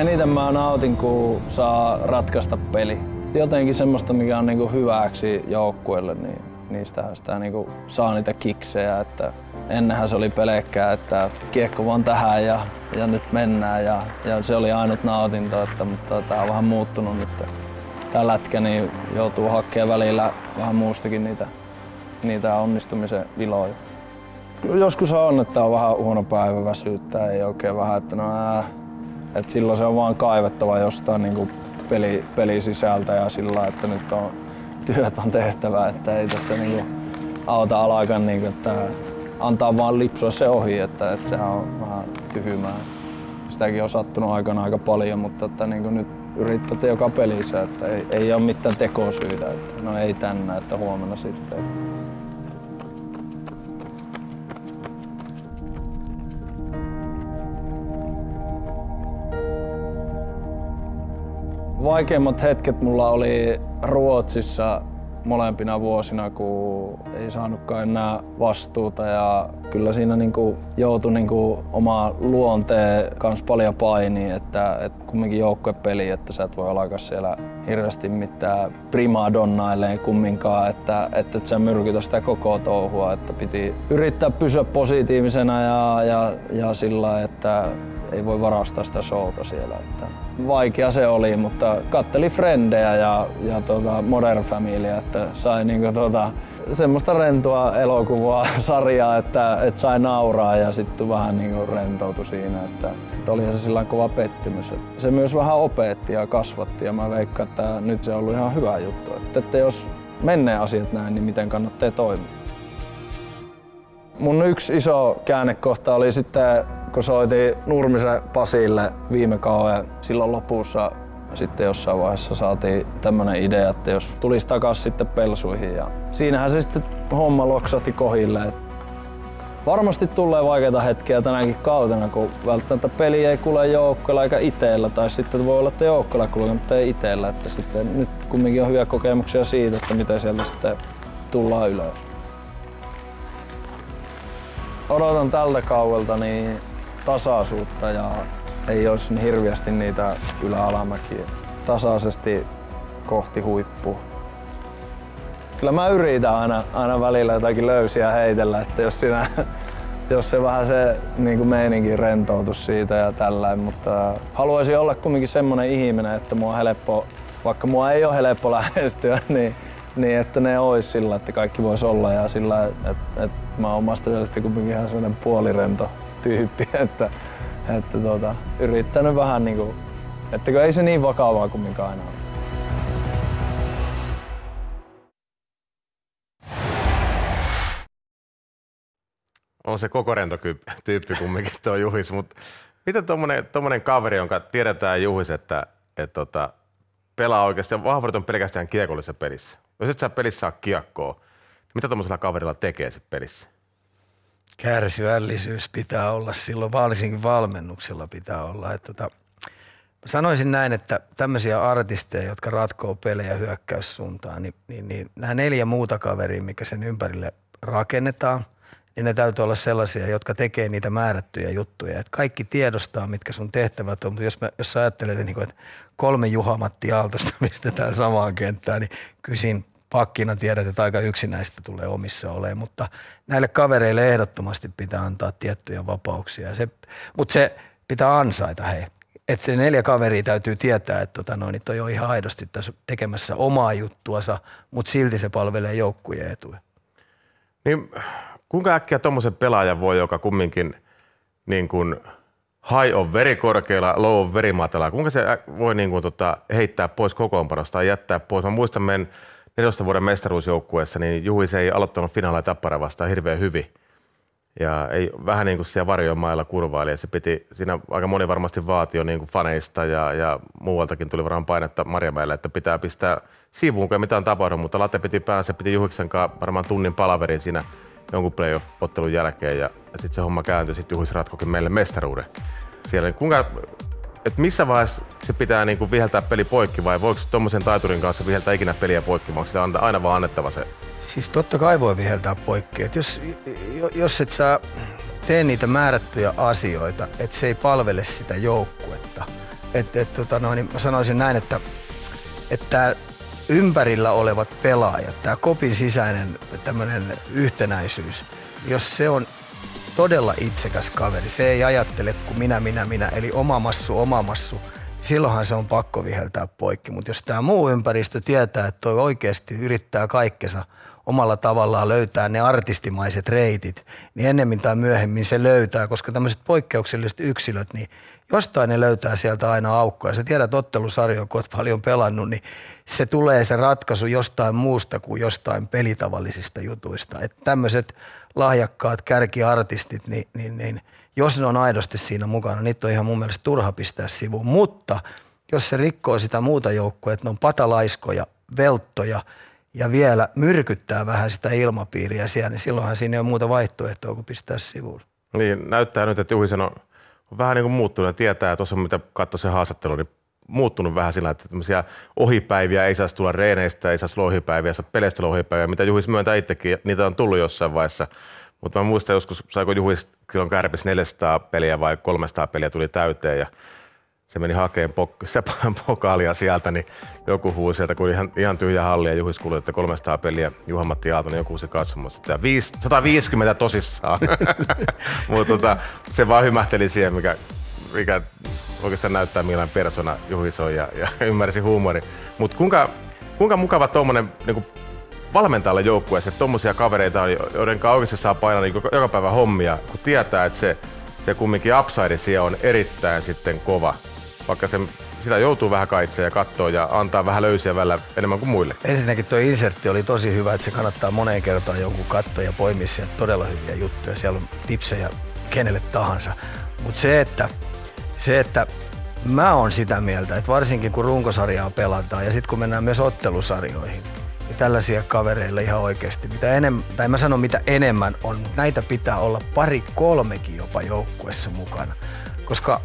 Eniten mä nautin, kun saa ratkaista peli. Jotenkin semmoista, mikä on niinku hyväksi joukkueelle, niin niistähän sitä niinku saa niitä kiksejä. Että ennenhän se oli pelkkää, että kiekko vaan tähän ja, ja nyt mennään ja, ja se oli ainut nautinto, että, mutta tämä on vähän muuttunut nyt. Tällä lätkä niin joutuu hakemaan välillä vähän muustakin niitä, niitä onnistumisen iloja. Joskus on, että on vähän huono päivä väsyyttää, ei oikein vähän, että no ää, et silloin se on vaan kaivettava jostain niin peli, peli sisältä ja sillä että nyt on työt on tehtävä, että ei tässä niin auta alakaan, niin kuin, että antaa vaan lipsua se ohi, että, että sehän on vähän tyhmää. Sitäkin on sattunut aikana aika paljon, mutta että niin kuin nyt yrittää joka pelissä, että ei, ei ole mitään tekosyitä, että no ei tänään, että huomenna sitten. Vaikeimmat hetket mulla oli Ruotsissa molempina vuosina, kun ei saanutkaan enää vastuuta ja kyllä siinä niinku joutui niinku omaa luonteen kanssa paljon painiin, että, että kumminkin joukkuepeli, että sä et voi alkaa siellä hirveästi mitään primadonnaileen kumminkaan, että, että et sä myrkytä sitä koko touhua, että piti yrittää pysyä positiivisena ja, ja, ja sillä että ei voi varastaa sitä showta siellä. Että vaikea se oli, mutta katteli Frendejä ja, ja tuota Modern Familya, että sai niinku tuota, semmoista rentoa elokuvaa, sarjaa, että, että sai nauraa ja sitten vähän niinku rentoutui siinä. Että, että olihan se sillä kova pettymys. Se myös vähän opetti ja kasvatti ja mä veikkaan, että nyt se on ollut ihan hyvä juttu. Että, että jos menee asiat näin, niin miten kannattaa toimia. Mun yksi iso käännekohta oli sitten kun soitin Nurmisen Pasille viime kauan silloin lopussa sitten jossain vaiheessa saatiin tämmönen idea, että jos tulisi takaisin sitten pelsuihin ja siinähän se sitten homma loksahti kohille. Varmasti tulee vaikeita hetkiä tänäkin kautena, kun välttämättä peli ei kuule joukkoilla eikä itsellä, tai sitten voi olla, että joukkoilla kulkee, mutta ei itsellä. Että sitten nyt kumminkin on hyviä kokemuksia siitä, että miten sieltä sitten tullaan ylös. Odotan tältä kaudelta niin tasaisuutta ja ei olisi niin hirveästi niitä ylä-alamäkiä. Tasaisesti kohti huippu. Kyllä mä yritän aina, aina välillä jotakin löysiä heitellä, että jos, siinä, jos se vähän se niin kuin meininki rentoutus siitä ja tällä, mutta haluaisin olla kumminkin semmonen ihminen, että mua helppo, vaikka mua ei ole helppo lähestyä, niin, niin että ne olisi sillä, että kaikki voisi olla ja sillä, että, että mä oon omasta mielestä kumminkin ihan semmoinen puolirento tyyppi, että, että tota, yrittänyt vähän niinku, että ei se niin vakavaa mikä aina on. On se koko rento tyyppi kumminkin tuo Juhis, mutta miten tuommoinen kaveri, jonka tiedetään Juhis, että, että tota, pelaa oikeasti vahvuudet on pelkästään kiekollisessa pelissä. Jos et sä pelissä saa kiekkoa, mitä tuommoisella kaverilla tekee se pelissä? Kärsivällisyys pitää olla silloin, varsinkin valmennuksella pitää olla. Että tota, sanoisin näin, että tämmöisiä artisteja, jotka ratkoo pelejä hyökkäyssuuntaan, niin, niin, niin nämä neljä muuta kaveria, mikä sen ympärille rakennetaan, niin ne täytyy olla sellaisia, jotka tekee niitä määrättyjä juttuja. Että kaikki tiedostaa, mitkä sun tehtävät on, mutta jos, mä, jos sä ajattelet, että, niin että kolme Juha-Matti Aaltosta pistetään samaan kenttään, niin kysin pakkina tiedät, että aika yksinäistä tulee omissa olemaan, mutta näille kavereille ehdottomasti pitää antaa tiettyjä vapauksia. Se, mutta se pitää ansaita hei. Että se neljä kaveria täytyy tietää, että tota noin, niin toi on ihan aidosti tässä tekemässä omaa juttuansa, mutta silti se palvelee joukkueen etuja. Niin, kuinka äkkiä tuommoisen pelaajan voi, joka kumminkin niin kuin high on veri korkealla, low on veri matala, kuinka se voi niin kuin, tota, heittää pois kokoonpanosta tai jättää pois? Mä muistan meidän 14 vuoden mestaruusjoukkueessa, niin Juhis ei aloittanut finaaleja Tappara vastaan hirveän hyvin. Ja ei, vähän niin kuin siellä varjon mailla kurvaili ja se piti, siinä aika moni varmasti vaati jo niin kuin faneista ja, ja muualtakin tuli varmaan painetta Marjamäelle, että pitää pistää sivuun, kun mitä on tapahtunut, mutta Late piti päänsä, piti Juhiksen kanssa varmaan tunnin palaverin siinä jonkun playoff-ottelun jälkeen ja, ja sitten se homma kääntyi, sitten Juhis ratkokin meille mestaruuden. Siellä, kuinka että missä vaiheessa se pitää niinku viheltää peli poikki vai voiko tuommoisen taiturin kanssa viheltää ikinä peliä poikki, vai onko aina vaan annettava se? Siis totta kai voi viheltää poikki. Et jos, jos et sä tee niitä määrättyjä asioita, että se ei palvele sitä joukkuetta, että et, tota no, niin mä sanoisin näin, että, että ympärillä olevat pelaajat, tämä kopin sisäinen tämmöinen yhtenäisyys, jos se on todella itsekäs kaveri, se ei ajattele kuin minä, minä, minä, eli oma massu, oma massu, silloinhan se on pakko viheltää poikki. Mutta jos tämä muu ympäristö tietää, että toi oikeasti yrittää kaikkensa omalla tavallaan löytää ne artistimaiset reitit, niin ennemmin tai myöhemmin se löytää, koska tämmöiset poikkeukselliset yksilöt, niin jostain ne löytää sieltä aina aukkoja. Sä tiedät ottelusarjoja, kun oot paljon pelannut, niin se tulee se ratkaisu jostain muusta kuin jostain pelitavallisista jutuista. Että tämmöiset lahjakkaat kärkiartistit, niin, niin, niin jos ne on aidosti siinä mukana, niitä on ihan mun mielestä turha pistää sivuun. Mutta jos se rikkoo sitä muuta joukkoa, että ne on patalaiskoja, velttoja ja vielä myrkyttää vähän sitä ilmapiiriä siellä, niin silloinhan siinä ei ole muuta vaihtoehtoa kuin pistää sivuun. Niin, näyttää nyt, että Juhisen on vähän niin kuin muuttunut ja tietää, tuossa mitä katsoi se haastattelu, niin muuttunut vähän sillä, että tämmöisiä ohipäiviä ei saisi tulla reeneistä, ei saisi tulla ohipäiviä, saa peleistä ohipäiviä, mitä Juhis myöntää itsekin, niitä on tullut jossain vaiheessa. Mutta mä muistan joskus, saiko Juhis silloin kärpis 400 peliä vai 300 peliä tuli täyteen ja se meni hakemaan pok- se pokaalia sieltä, niin joku huusi sieltä, kun ihan, ihan tyhjä halli ja Juhis kuului, että 300 peliä Juha-Matti Aaltonen, joku se katsomassa, että 5, 150 tosissaan. Mutta tota, se vaan hymähteli siihen, mikä, mikä oikeastaan näyttää millainen persona Juhis on ja, ja ymmärsi huumori. Mutta kuinka, kuinka mukava tuommoinen niin valmentajalle joukkueessa, että tuommoisia kavereita on, joiden oikeasti saa painaa niin joka päivä hommia, kun tietää, että se, se kumminkin upside siellä on erittäin sitten kova, vaikka se sitä joutuu vähän kaitsemaan ja katsoa ja antaa vähän löysiä välillä enemmän kuin muille. Ensinnäkin tuo insertti oli tosi hyvä, että se kannattaa moneen kertaan jonkun katto ja poimia sieltä todella hyviä juttuja. Siellä on tipsejä kenelle tahansa. Mutta se, että, se, että mä oon sitä mieltä, että varsinkin kun runkosarjaa pelataan ja sitten kun mennään myös ottelusarjoihin, niin tällaisia kavereille ihan oikeasti, mitä enemmän, tai mä sanon mitä enemmän on, näitä pitää olla pari kolmekin jopa joukkuessa mukana. Koska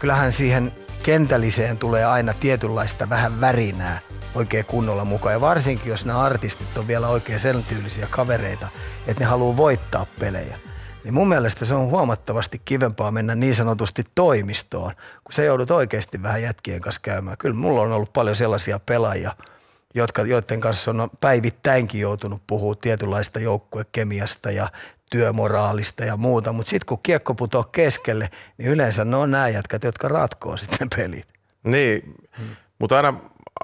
kyllähän siihen kentälliseen tulee aina tietynlaista vähän värinää oikein kunnolla mukaan. Ja varsinkin, jos nämä artistit on vielä oikein sen tyylisiä kavereita, että ne haluaa voittaa pelejä. Niin mun mielestä se on huomattavasti kivempaa mennä niin sanotusti toimistoon, kun se joudut oikeasti vähän jätkien kanssa käymään. Kyllä mulla on ollut paljon sellaisia pelaajia, jotka, joiden kanssa on päivittäinkin joutunut puhua tietynlaista joukkuekemiasta ja työmoraalista ja muuta, mutta sitten kun kiekko putoo keskelle, niin yleensä ne on nämä jätkät, jotka ratkoo sitten pelit. Niin, hmm. mutta aina,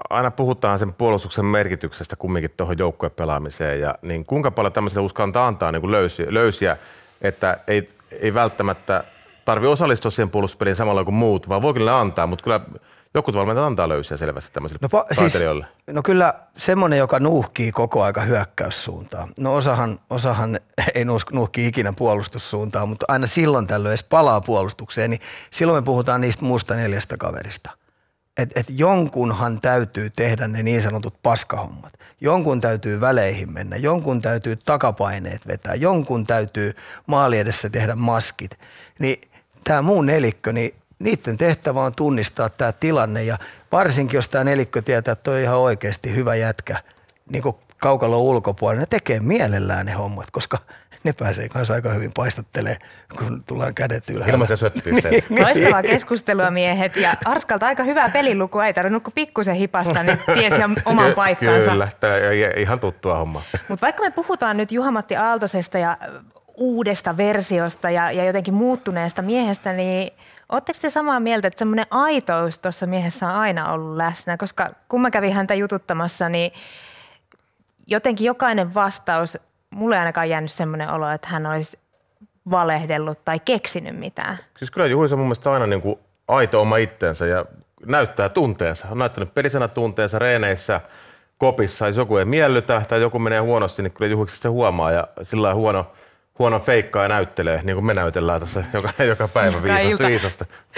aina puhutaan sen puolustuksen merkityksestä kumminkin tuohon joukkueen pelaamiseen ja niin kuinka paljon tämmöiselle uskaltaa antaa niin kuin löysiä, löysiä, että ei, ei välttämättä tarvi osallistua siihen puolustuspeliin samalla kuin muut, vaan voi kyllä antaa, mutta kyllä Jotkut valmentajat antaa löysiä selvästi tämmöisille no, pa- siis, no kyllä semmoinen, joka nuuhkii koko aika hyökkäyssuuntaan. No osahan, osahan ei nuuhki ikinä puolustussuuntaan, mutta aina silloin tällöin edes palaa puolustukseen, niin silloin me puhutaan niistä muusta neljästä kaverista. Et, et jonkunhan täytyy tehdä ne niin sanotut paskahommat. Jonkun täytyy väleihin mennä, jonkun täytyy takapaineet vetää, jonkun täytyy maali edessä tehdä maskit. Niin tämä muu nelikkö, niin niiden tehtävä on tunnistaa tämä tilanne ja varsinkin jos tämä nelikkö tietää, että on ihan oikeasti hyvä jätkä niin kuin kaukalon ulkopuolella, ne tekee mielellään ne hommat, koska ne pääsee kanssa aika hyvin paistattelee, kun tullaan kädet ylhäällä. Ilman se niin, Loistavaa keskustelua miehet ja Arskalta aika hyvä peliluku, ei tarvinnut kuin pikkusen hipasta, niin tiesi oman paikkansa. Kyllä, tämä ihan tuttua homma. Mutta vaikka me puhutaan nyt Juha-Matti Aaltosesta ja uudesta versiosta ja, ja jotenkin muuttuneesta miehestä, niin Oletteko te samaa mieltä, että semmoinen aitous tuossa miehessä on aina ollut läsnä? Koska kun mä kävin häntä jututtamassa, niin jotenkin jokainen vastaus, mulle ainakaan jäänyt semmoinen olo, että hän olisi valehdellut tai keksinyt mitään. Siis kyllä Juhis on mun mielestä aina niin kuin aito oma itteensä ja näyttää tunteensa. On näyttänyt pelisena tunteensa reeneissä, kopissa. Jos joku ei miellytä tai joku menee huonosti, niin kyllä Juhiksi se huomaa ja sillä huono – huono feikkaa ja näyttelee, niin kuin me näytellään tässä joka, joka päivä viisasta, viisasta.